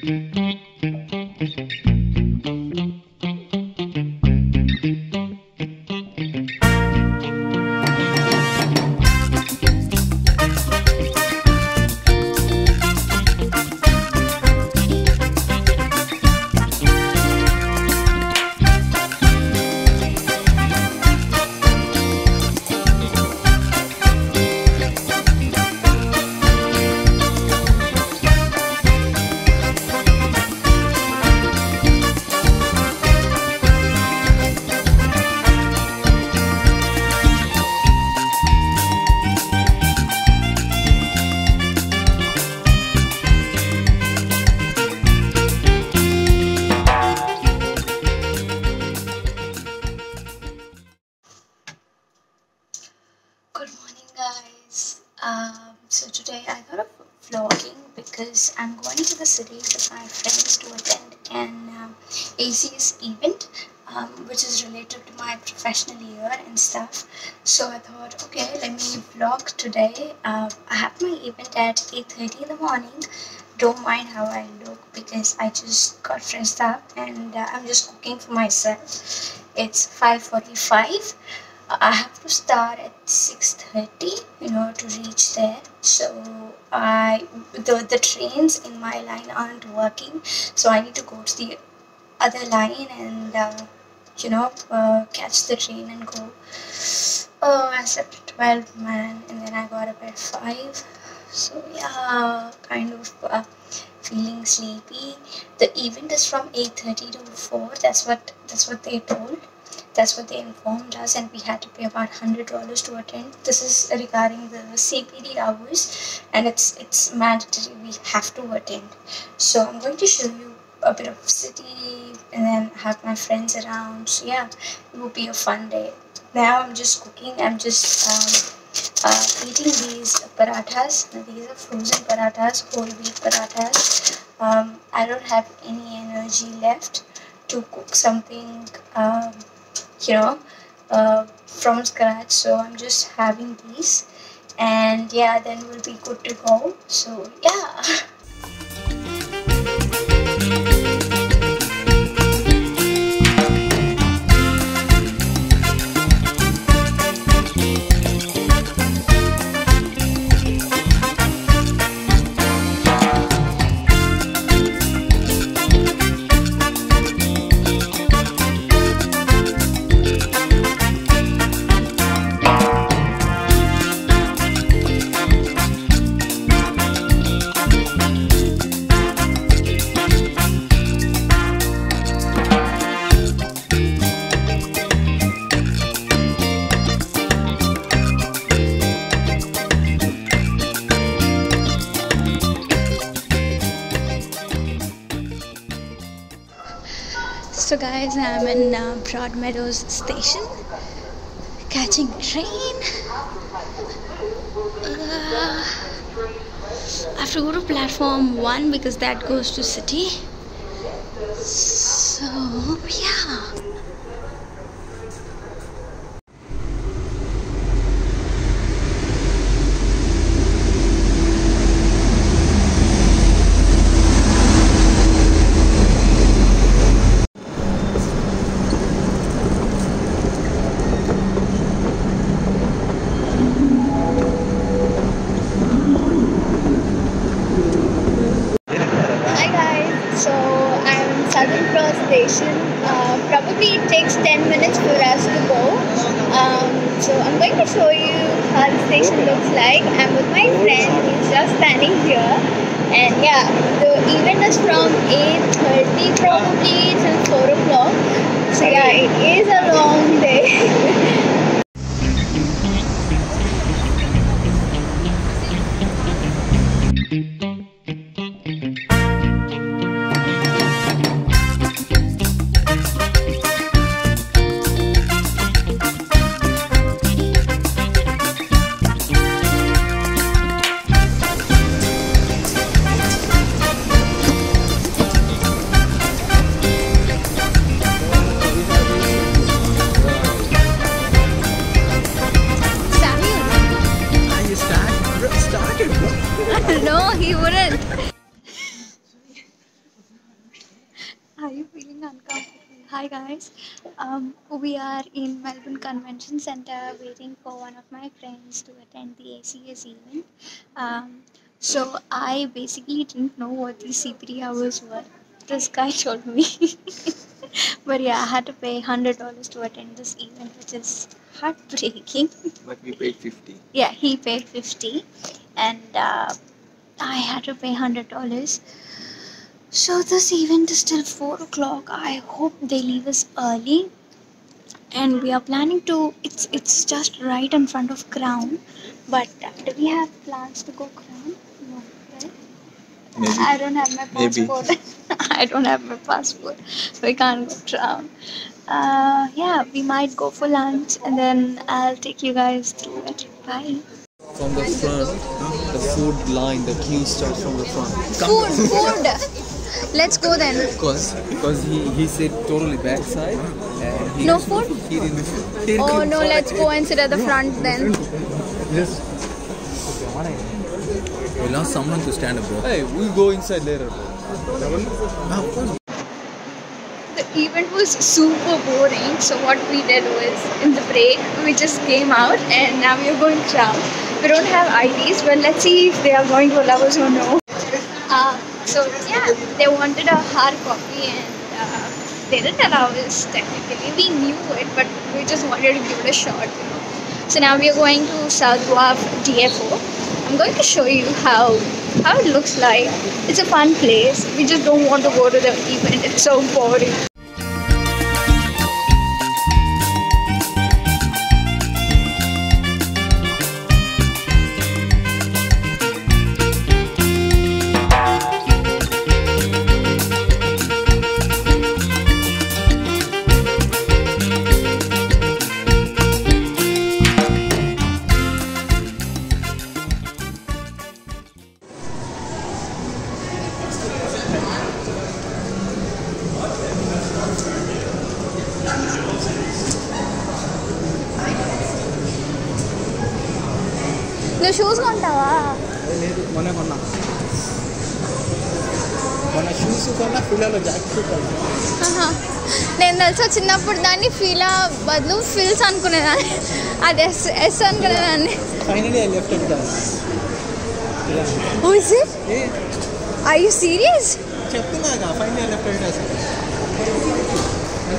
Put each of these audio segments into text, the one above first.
Good today I got up vlogging because I'm going to the city with my friends to attend an um, ACS event, um, which is related to my professional year and stuff. So I thought, okay, let me vlog today. Uh, I have my event at 8:30 in the morning. Don't mind how I look because I just got dressed up and uh, I'm just cooking for myself. It's 5:45 I have to start at 6:30 in order to reach there. So I the the trains in my line aren't working, so I need to go to the other line and uh, you know uh, catch the train and go. Oh, I slept at 12 man, and then I got up at 5. So yeah, kind of uh, feeling sleepy. The event is from 8:30 to 4. That's what that's what they told that's what they informed us and we had to pay about hundred dollars to attend. This is regarding the cpd hours and it's it's mandatory we have to attend. So i'm going to show you a bit of city and then have my friends around. So yeah it will be a fun day. Now i'm just cooking. I'm just um, uh, eating these parathas. These are frozen parathas whole wheat parathas. Um, i don't have any energy left to cook something um, you know uh, from scratch. So i'm just having these. And yeah then we'll be good to go. So yeah so guys i'm in uh, broadmeadows station catching train. Uh, i have to go to platform one because that goes to city. So yeah So I'm going to show you how the station looks like. I'm with my friend He's just standing here. And yeah, the event is from 8.30 probably till 4 o'clock. So yeah, it is a long day. Hi guys. Um, we are in Melbourne Convention Center waiting for one of my friends to attend the ACS event. Um, so I basically didn't know what these CPD hours were. This guy told me. but yeah, I had to pay hundred dollars to attend this event, which is heartbreaking. But we paid 50. yeah, he paid fifty, and uh, I had to pay hundred dollars. So this event is till four o'clock. I hope they leave us early. And we are planning to. It's it's just right in front of Crown, but uh, do we have plans to go Crown? No, right? Maybe. I don't have my passport. I don't have my passport. So we can't go Crown. Uh, yeah, we might go for lunch, and then I'll take you guys through it. Bye. From the front, the food line, the queue starts from the front. Food, food. Let's go then. Because because he, he said totally backside. And No food? He didn't. He didn't Oh no, let's go and sit at the front then. Just. We'll ask someone to stand up, bro. Hey, we'll go inside later, bro. Of course. The event was super boring, so what we did was in the break we just came out and now we are going crown. We don't have IDs, but let's see if they are going to allow us or no. Uh, so yeah, they wanted a hard copy and uh, they didn't allow us technically. We knew it, but we just wanted to give it a shot, you know. So now we are going to South Wharf DFO. I'm going to show you how how it looks like. It's a fun place. We just don't want to go to the event. It's so boring. Shoes కొంటావా? లేదు మొన్న కొన్నా. మొన్న shoes కొన్నా పిల్లలు jacket కొన్నా. నేను తెలుసా చిన్నప్పుడు దాన్ని ఫీలా బదులు ఫిల్స్ అనుకునేదాన్ని. అది ఎస్ ఎస్ అనుకునేదాన్ని. Finally I left it is I you serious చెప్తున్నాగా finally I left it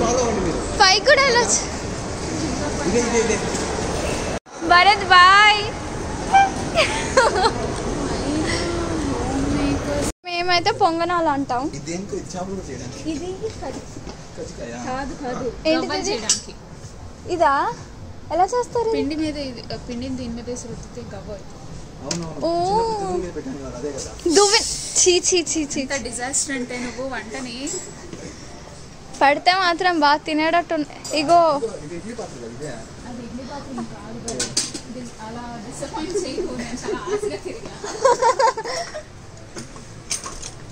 follow అవ్వండి పై కూడా వెళ్ళొచ్చు. భరత్ బాయ్ మేమైతే పొంగనాలు అంటాం. ఇదా ఎలా చేస్తారు పిండి మీద పిండిని దీని మీద రుద్దితే గవ్వ అంటే నువ్వు పడితే మాత్రం బాగా తినేటట్టు ఇగో. అలా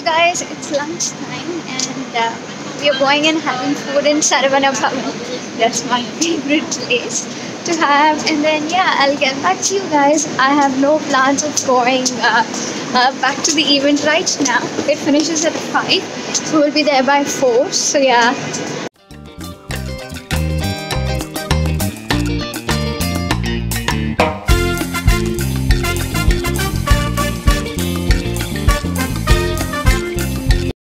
So guys, it's lunchtime and uh, we are going and having food in Saravana Bhavan. That's my favorite place to have. And then yeah, I'll get back to you guys. I have no plans of going uh, uh, back to the event right now. It finishes at 5. So we'll be there by 4. So yeah,